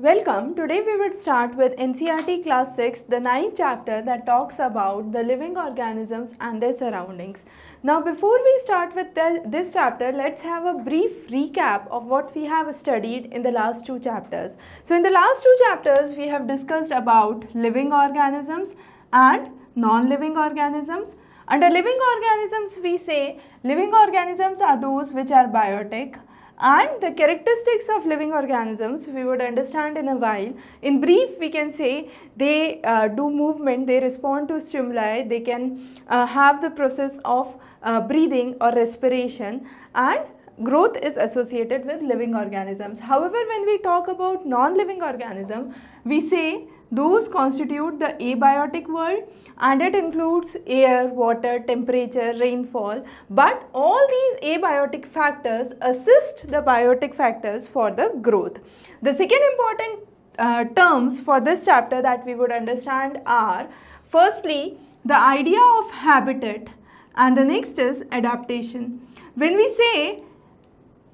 Welcome. Today we would start with NCERT class 6, the ninth chapter that talks about the living organisms and their surroundings. Now before we start with this chapter, let's have a brief recap of what we have studied in the last two chapters. So in the last two chapters, we have discussed about living organisms and non-living organisms. Under living organisms, we say living organisms are those which are biotic and the characteristics of living organisms we would understand in a while. In brief, we can say they uh, do movement, they respond to stimuli, they can uh, have the process of uh, breathing or respiration and growth is associated with living organisms. However, when we talk about non-living organism, we say those constitute the abiotic world and it includes air, water, temperature, rainfall. But all these abiotic factors assist the biotic factors for the growth. The second important uh, terms for this chapter that we would understand are firstly the idea of habitat and the next is adaptation. When we say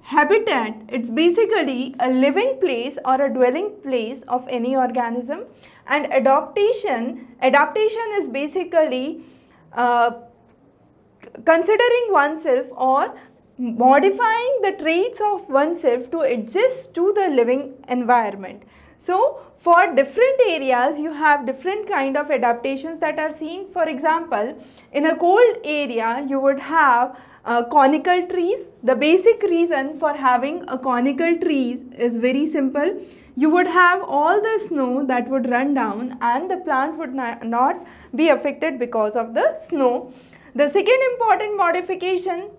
Habitat, it's basically a living place or a dwelling place of any organism and adaptation, adaptation is basically uh, considering oneself or modifying the traits of oneself to adjust to the living environment. So, for different areas you have different kind of adaptations that are seen. For example, in a cold area you would have uh, conical trees. The basic reason for having a conical trees is very simple. You would have all the snow that would run down and the plant would not be affected because of the snow. The second important modification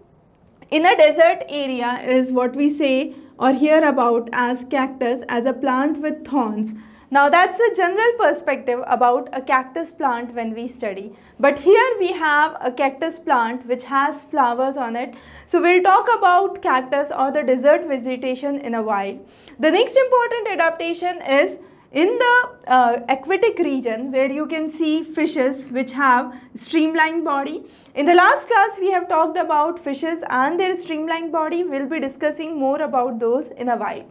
in a desert area is what we say or hear about as cactus as a plant with thorns. Now that's a general perspective about a cactus plant when we study. But here we have a cactus plant which has flowers on it. So we'll talk about cactus or the desert vegetation in a while. The next important adaptation is in the uh, aquatic region where you can see fishes which have streamlined body. In the last class we have talked about fishes and their streamlined body. We'll be discussing more about those in a while.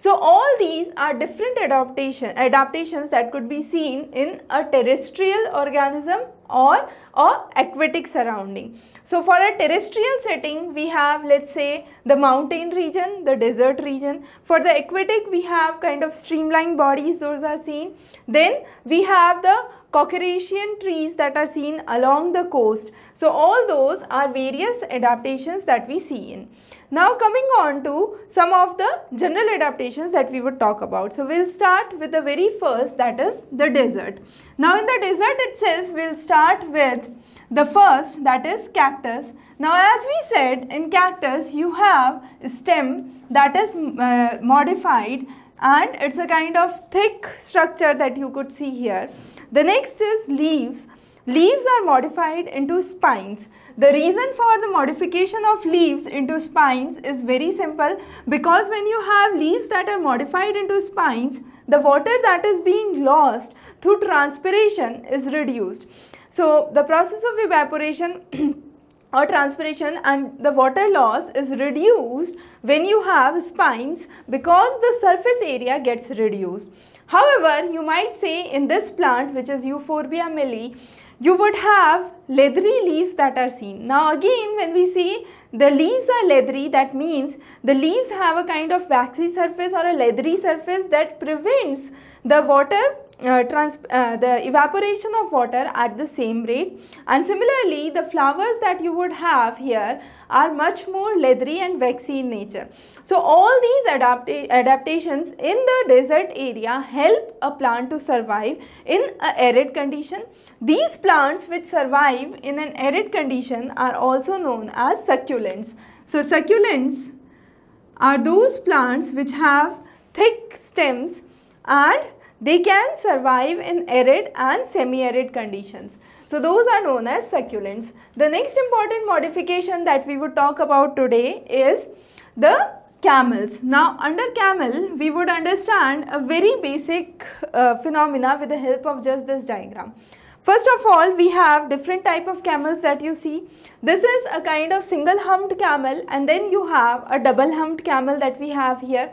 So all these are different adaptation, adaptations that could be seen in a terrestrial organism or a aquatic surrounding. So for a terrestrial setting, we have let's say the mountain region, the desert region. For the aquatic, we have kind of streamlined bodies, those are seen. Then we have the casuarina trees that are seen along the coast. So all those are various adaptations that we see in. Now coming on to some of the general adaptations that we would talk about. So we'll start with the very first that is the desert. Now in the desert itself we'll start with the first that is cactus. Now as we said in cactus you have stem that is uh, modified and it's a kind of thick structure that you could see here. The next is leaves. Leaves are modified into spines. The reason for the modification of leaves into spines is very simple because when you have leaves that are modified into spines, the water that is being lost through transpiration is reduced. So the process of evaporation or transpiration and the water loss is reduced when you have spines because the surface area gets reduced. However, you might say in this plant which is Euphorbia milii, you would have leathery leaves that are seen. Now again when we see the leaves are leathery that means the leaves have a kind of waxy surface or a leathery surface that prevents the water uh, uh, the evaporation of water at the same rate and similarly the flowers that you would have here are much more leathery and waxy in nature. So all these adapta adaptations in the desert area help a plant to survive in a arid condition. These plants which survive in an arid condition are also known as succulents. So succulents are those plants which have thick stems and they can survive in arid and semi-arid conditions. So those are known as succulents. The next important modification that we would talk about today is the camels. Now under camel we would understand a very basic uh, phenomena with the help of just this diagram. First of all we have different type of camels that you see. This is a kind of single humped camel and then you have a double humped camel that we have here.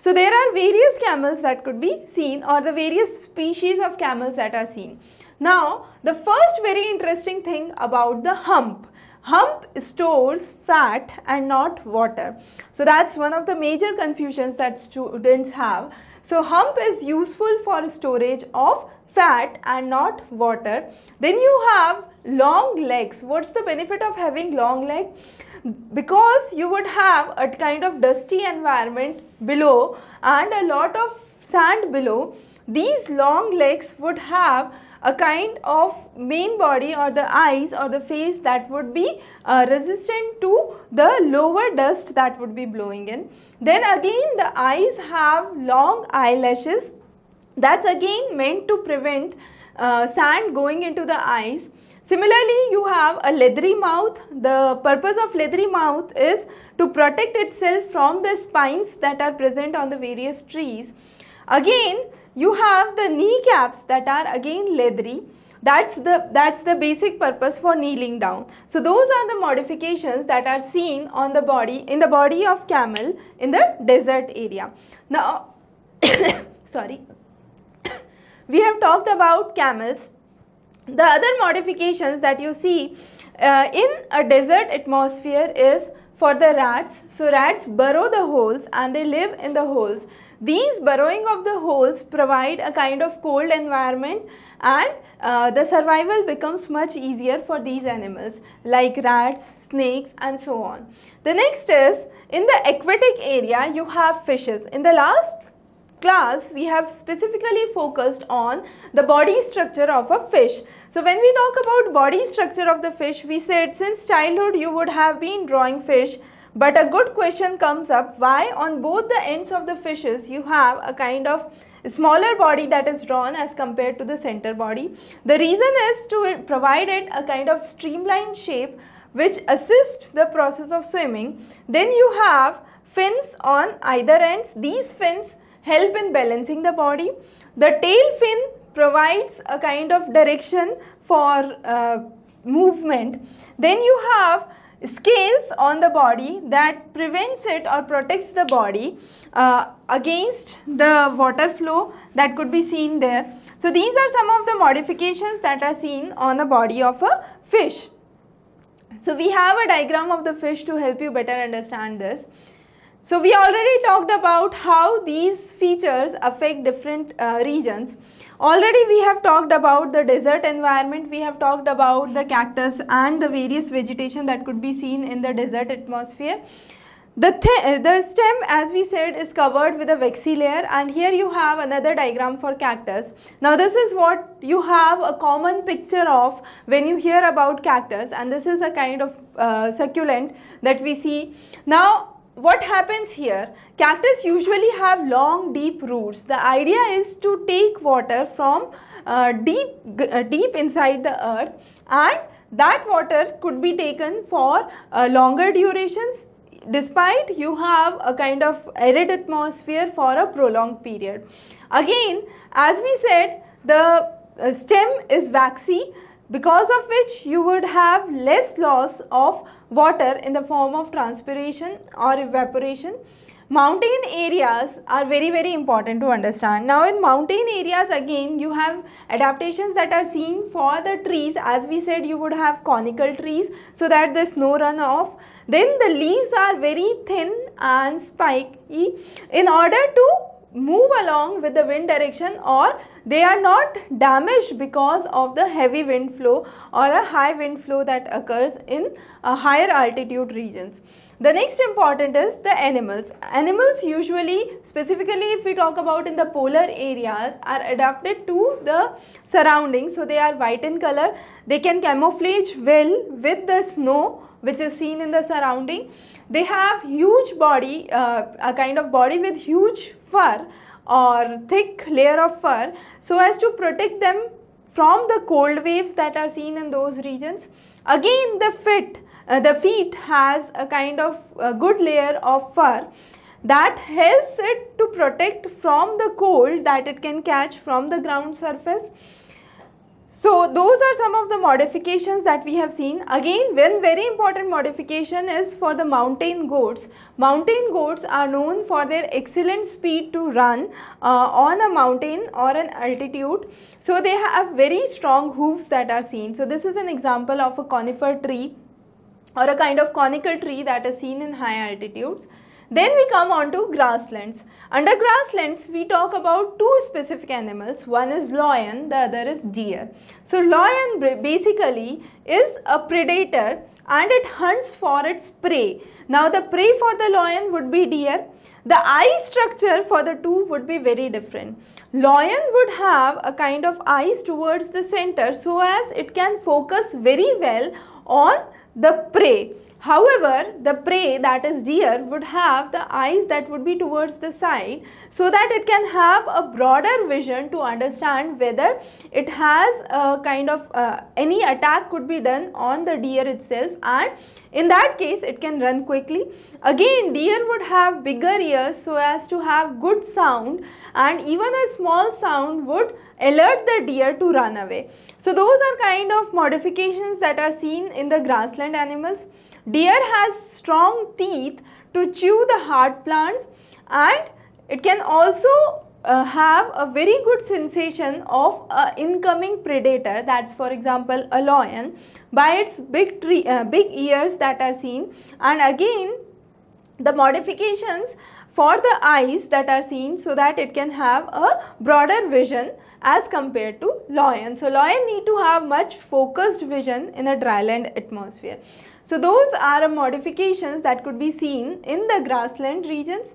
So there are various camels that could be seen or the various species of camels that are seen. Now the first very interesting thing about the hump. Hump stores fat and not water. So that's one of the major confusions that students have. So hump is useful for storage of fat and not water. Then you have long legs. What's the benefit of having long legs? Because you would have a kind of dusty environment below and a lot of sand below. These long legs would have a kind of main body or the eyes or the face that would be uh, resistant to the lower dust that would be blowing in. Then again the eyes have long eyelashes that's again meant to prevent uh, sand going into the eyes. Similarly, you have a leathery mouth. The purpose of leathery mouth is to protect itself from the spines that are present on the various trees. Again, you have the kneecaps that are again leathery. That's the, that's the basic purpose for kneeling down. So those are the modifications that are seen on the body, in the body of camel in the desert area. Now, sorry we have talked about camels. The other modifications that you see uh, in a desert atmosphere is for the rats. So rats burrow the holes and they live in the holes. These burrowing of the holes provide a kind of cold environment and uh, the survival becomes much easier for these animals like rats, snakes and so on. The next is in the aquatic area you have fishes. In the last class we have specifically focused on the body structure of a fish. So when we talk about body structure of the fish we said since childhood you would have been drawing fish but a good question comes up why on both the ends of the fishes you have a kind of smaller body that is drawn as compared to the center body. The reason is to provide it a kind of streamlined shape which assists the process of swimming. Then you have fins on either ends. These fins help in balancing the body. The tail fin provides a kind of direction for uh, movement. Then you have scales on the body that prevents it or protects the body uh, against the water flow that could be seen there. So these are some of the modifications that are seen on the body of a fish. So we have a diagram of the fish to help you better understand this. So we already talked about how these features affect different uh, regions. Already we have talked about the desert environment, we have talked about the cactus and the various vegetation that could be seen in the desert atmosphere. The, th the stem as we said is covered with a waxy layer and here you have another diagram for cactus. Now this is what you have a common picture of when you hear about cactus and this is a kind of uh, succulent that we see. Now what happens here? Cactus usually have long deep roots. The idea is to take water from uh, deep, uh, deep inside the earth and that water could be taken for uh, longer durations despite you have a kind of arid atmosphere for a prolonged period. Again as we said the uh, stem is waxy because of which you would have less loss of water in the form of transpiration or evaporation. Mountain areas are very very important to understand. Now in mountain areas again you have adaptations that are seen for the trees as we said you would have conical trees so that the snow run off. Then the leaves are very thin and spiky in order to move along with the wind direction or they are not damaged because of the heavy wind flow or a high wind flow that occurs in uh, higher altitude regions. The next important is the animals. Animals usually, specifically if we talk about in the polar areas, are adapted to the surroundings. So, they are white in color. They can camouflage well with the snow which is seen in the surrounding. They have huge body, uh, a kind of body with huge fur or thick layer of fur so as to protect them from the cold waves that are seen in those regions. Again the feet, uh, the feet has a kind of a good layer of fur that helps it to protect from the cold that it can catch from the ground surface. So those are some of the modifications that we have seen. Again, one very important modification is for the mountain goats. Mountain goats are known for their excellent speed to run uh, on a mountain or an altitude. So they have very strong hooves that are seen. So this is an example of a conifer tree or a kind of conical tree that is seen in high altitudes. Then we come on to grasslands. Under grasslands, we talk about two specific animals. One is lion, the other is deer. So lion basically is a predator and it hunts for its prey. Now the prey for the lion would be deer. The eye structure for the two would be very different. Lion would have a kind of eyes towards the center so as it can focus very well on the prey However, the prey that is deer would have the eyes that would be towards the side so that it can have a broader vision to understand whether it has a kind of uh, any attack could be done on the deer itself and in that case it can run quickly. Again deer would have bigger ears so as to have good sound and even a small sound would alert the deer to run away. So those are kind of modifications that are seen in the grassland animals. Deer has strong teeth to chew the hard plants and it can also uh, have a very good sensation of a incoming predator that's for example a lion by its big tree uh, big ears that are seen and again the modifications for the eyes that are seen so that it can have a broader vision as compared to lion. So lion need to have much focused vision in a dryland atmosphere. So those are modifications that could be seen in the grassland regions.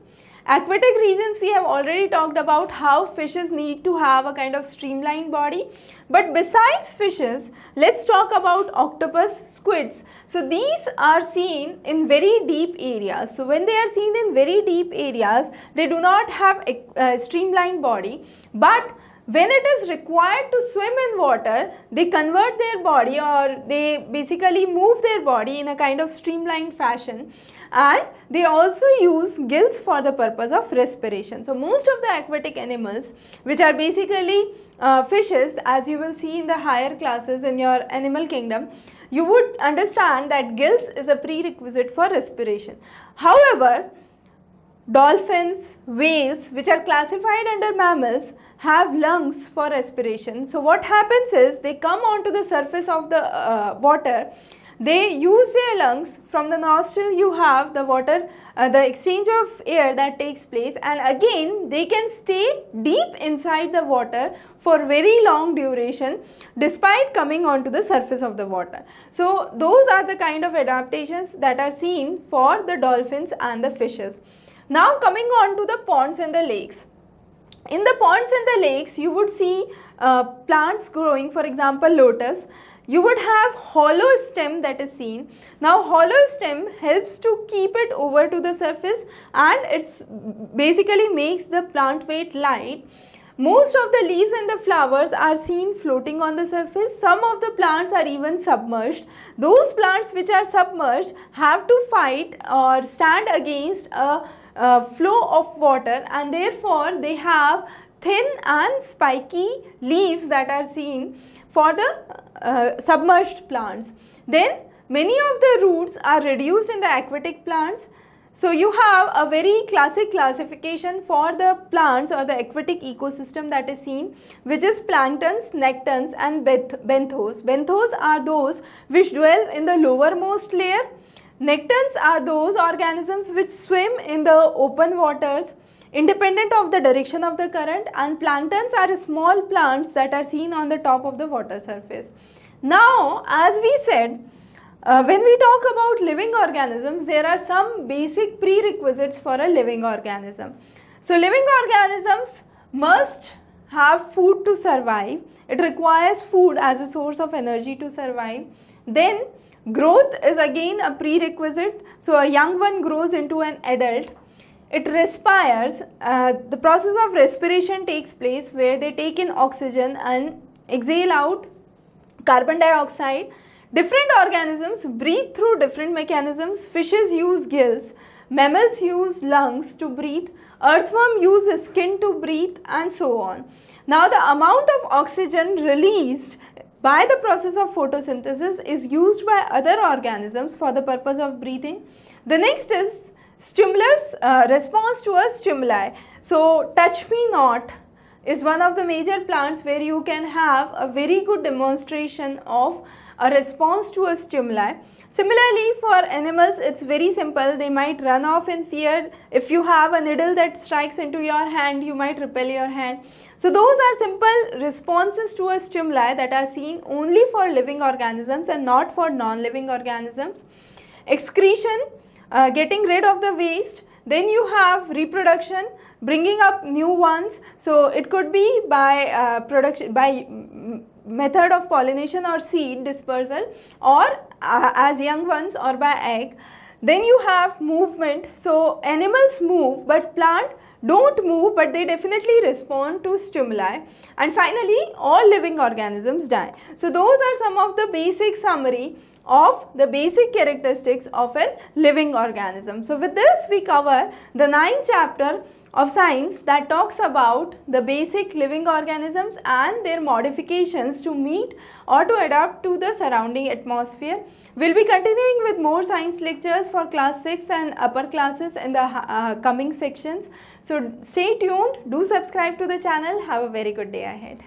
Aquatic regions we have already talked about how fishes need to have a kind of streamlined body. But besides fishes, let's talk about octopus, squids. So these are seen in very deep areas. So when they are seen in very deep areas, they do not have a, a streamlined body. But when it is required to swim in water, they convert their body or they basically move their body in a kind of streamlined fashion and they also use gills for the purpose of respiration. So, most of the aquatic animals which are basically uh, fishes as you will see in the higher classes in your animal kingdom, you would understand that gills is a prerequisite for respiration. However, dolphins, whales which are classified under mammals have lungs for respiration. So what happens is they come onto the surface of the uh, water, they use their lungs from the nostril you have the water, uh, the exchange of air that takes place and again they can stay deep inside the water for very long duration despite coming onto the surface of the water. So those are the kind of adaptations that are seen for the dolphins and the fishes. Now coming on to the ponds and the lakes. In the ponds and the lakes, you would see uh, plants growing, for example, lotus. You would have hollow stem that is seen. Now, hollow stem helps to keep it over to the surface and it's basically makes the plant weight light. Most of the leaves and the flowers are seen floating on the surface. Some of the plants are even submerged. Those plants which are submerged have to fight or stand against a uh, flow of water and therefore they have thin and spiky leaves that are seen for the uh, submerged plants. Then many of the roots are reduced in the aquatic plants. So you have a very classic classification for the plants or the aquatic ecosystem that is seen which is planktons, nectons and benthos. Benthos are those which dwell in the lowermost layer Nectons are those organisms which swim in the open waters independent of the direction of the current and planktons are small plants that are seen on the top of the water surface. Now as we said uh, when we talk about living organisms there are some basic prerequisites for a living organism. So living organisms must have food to survive. It requires food as a source of energy to survive. Then Growth is again a prerequisite. So a young one grows into an adult. It respires. Uh, the process of respiration takes place where they take in oxygen and exhale out carbon dioxide. Different organisms breathe through different mechanisms. Fishes use gills. Mammals use lungs to breathe. Earthworm uses skin to breathe and so on. Now the amount of oxygen released by the process of photosynthesis is used by other organisms for the purpose of breathing. The next is stimulus uh, response to a stimuli. So, touch me not is one of the major plants where you can have a very good demonstration of a response to a stimuli. Similarly, for animals, it's very simple. They might run off in fear. If you have a needle that strikes into your hand, you might repel your hand. So, those are simple responses to a stimuli that are seen only for living organisms and not for non-living organisms. Excretion, uh, getting rid of the waste, then you have reproduction, bringing up new ones. So, it could be by uh, production, by method of pollination or seed dispersal or uh, as young ones or by egg. Then you have movement. So, animals move but plant don't move but they definitely respond to stimuli and finally all living organisms die. So, those are some of the basic summary of the basic characteristics of a living organism. So, with this we cover the ninth chapter of science that talks about the basic living organisms and their modifications to meet or to adapt to the surrounding atmosphere. We will be continuing with more science lectures for class 6 and upper classes in the uh, coming sections. So, stay tuned, do subscribe to the channel, have a very good day ahead.